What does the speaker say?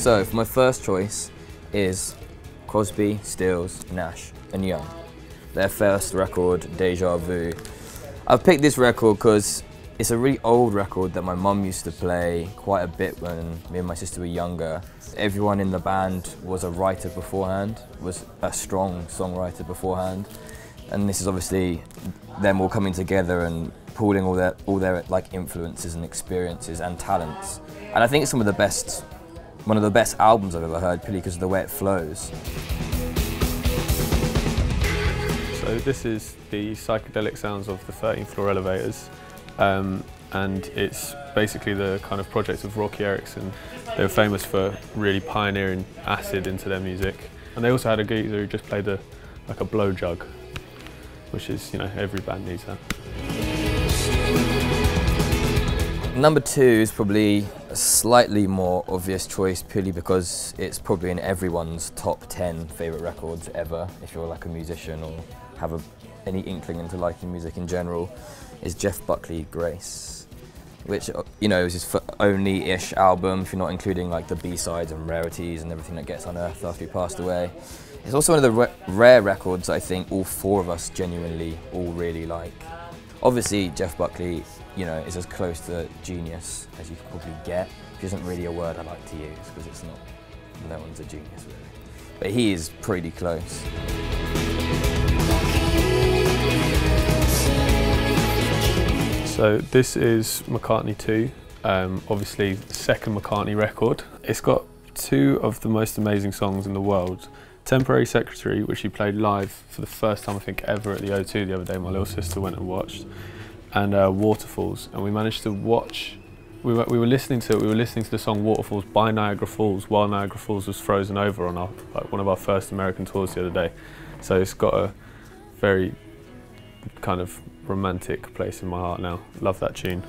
So for my first choice is Crosby, Stills, Nash and Young. Their first record, Deja Vu. I've picked this record because it's a really old record that my mum used to play quite a bit when me and my sister were younger. Everyone in the band was a writer beforehand, was a strong songwriter beforehand. And this is obviously them all coming together and pooling all their all their like influences and experiences and talents. And I think it's some of the best one of the best albums I've ever heard, purely because of the way it flows. So this is the psychedelic sounds of the 13th floor elevators. Um, and it's basically the kind of project of Roky Erickson. They were famous for really pioneering acid into their music. And they also had a geezer who just played a, like a blow jug, which is, you know, every band needs that. Number two is probably a slightly more obvious choice purely because it's probably in everyone's top 10 favourite records ever if you're like a musician or have a, any inkling into liking music in general is Jeff Buckley Grace which uh, you know is his only-ish album if you're not including like the B-sides and rarities and everything that gets unearthed after he passed away. It's also one of the rare records I think all four of us genuinely all really like. Obviously, Jeff Buckley, you know, is as close to genius as you could probably get, which isn't really a word I like to use because it's not, no one's a genius really. But he is pretty close. So this is McCartney 2, um, obviously second McCartney record. It's got two of the most amazing songs in the world. Temporary Secretary, which he played live for the first time I think ever at the O2 the other day. My little sister went and watched, and uh, Waterfalls, and we managed to watch. We were, we were listening to it, we were listening to the song Waterfalls by Niagara Falls while Niagara Falls was frozen over on our like one of our first American tours the other day. So it's got a very kind of romantic place in my heart now. Love that tune.